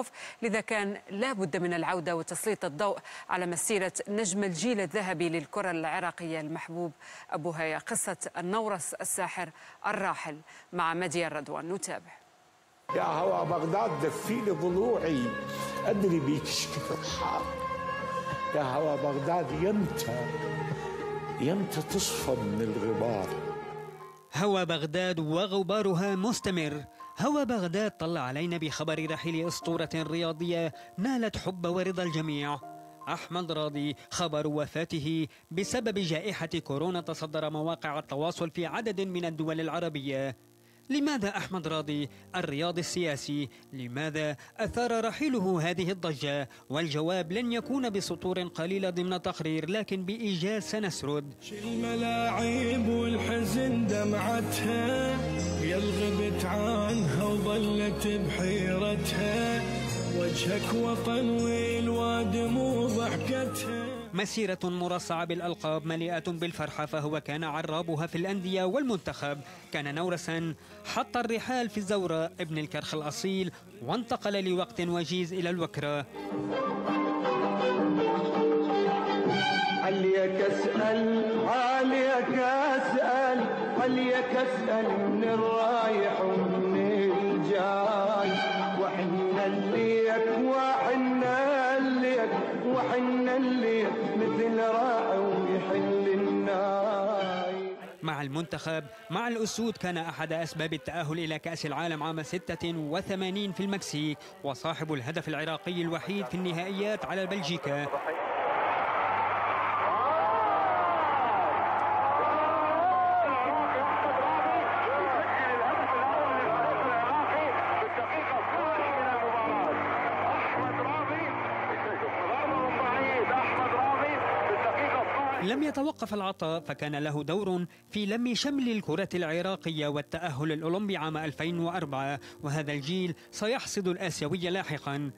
التوقف لذا كان لا بد من العودة وتسليط الضوء على مسيرة نجم الجيل الذهبي للكرة العراقية المحبوب. أبو هيا قصة النورس الساحر الراحل مع مديان رضوان نتابع. يا هوا بغداد دفيني ضلوعي. أدري بيك كثر حار يا هوا بغداد يمتى؟ يمتى تصفى من الغبار؟ هوى بغداد وغبارها مستمر. هوى بغداد طلع علينا بخبر رحيل أسطورة رياضية نالت حب ورضا الجميع. أحمد راضي خبر وفاته بسبب جائحة كورونا تصدر مواقع التواصل في عدد من الدول العربية. لماذا أحمد راضي الرياضي السياسي؟ لماذا أثار رحيله هذه الضجة؟ والجواب لن يكون بسطور قليلة ضمن تقرير لكن بإيجاز سنسرد. الملاعب والحزن دمعتها؟ يلغبت عنها وظلت بحيرتها. وجهك وطن والوادم ضحكتها. مسيرة مرصعة بالألقاب مليئة بالفرحة فهو كان عرابها في الأندية والمنتخب. كان نورسا حط الرحال في الزوراء ابن الكرخ الأصيل وانتقل لوقت وجيز إلى الوكرة. عليك اسأل عليك اسأل عليك اسأل من الرايح ومن الجاي. وحنا ليك وحنا ليك وحنا ليك مثل راعي ويحل الناي. مع المنتخب مع الأسود كان أحد أسباب التأهل إلى كأس العالم عام 86 في المكسيك. وصاحب الهدف العراقي الوحيد في النهائيات على بلجيكا. لم يتوقف العطاء فكان له دور في لم شمل الكرة العراقية والتأهل الأولمبي عام 2004 وهذا الجيل سيحصد الآسيوية لاحقا.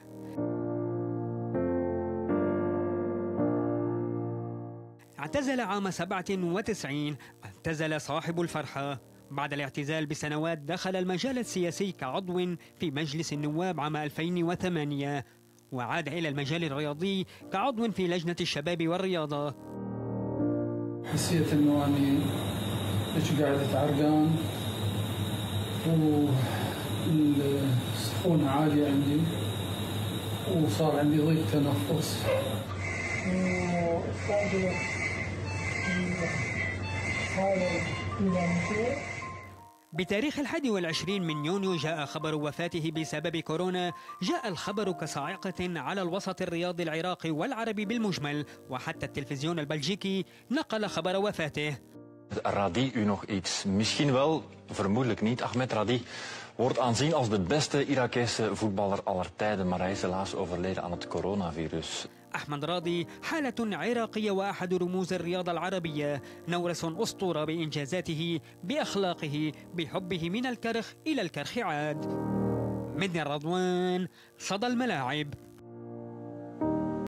اعتزل عام 97 اعتزل صاحب الفرحة. بعد الاعتزال بسنوات دخل المجال السياسي كعضو في مجلس النواب عام 2008 وعاد إلى المجال الرياضي كعضو في لجنة الشباب والرياضة. حسيت إنه اني إيش قاعد عرقان والسخونة عالية عندي. وصار عندي ضيق تنفس. بتاريخ الحادي والعشرين من يونيو جاء خبر وفاته بسبب كورونا. جاء الخبر كصاعقة على الوسط الرياضي العراقي والعربي بالمجمل وحتى التلفزيون البلجيكي نقل خبر وفاته. رادي je nog iets misschien wel vermoedelijk niet Ahmed Radi wordt aanzien als de beste Irakese voetballer aller tijden maar hij is helaas overleden aan het coronavirus. أحمد راضي حالة عراقية وأحد رموز الرياضة العربية نورس أسطورة بإنجازاته بأخلاقه بحبه من الكرخ إلى الكرخ عاد. من رضوان صدى الملاعب.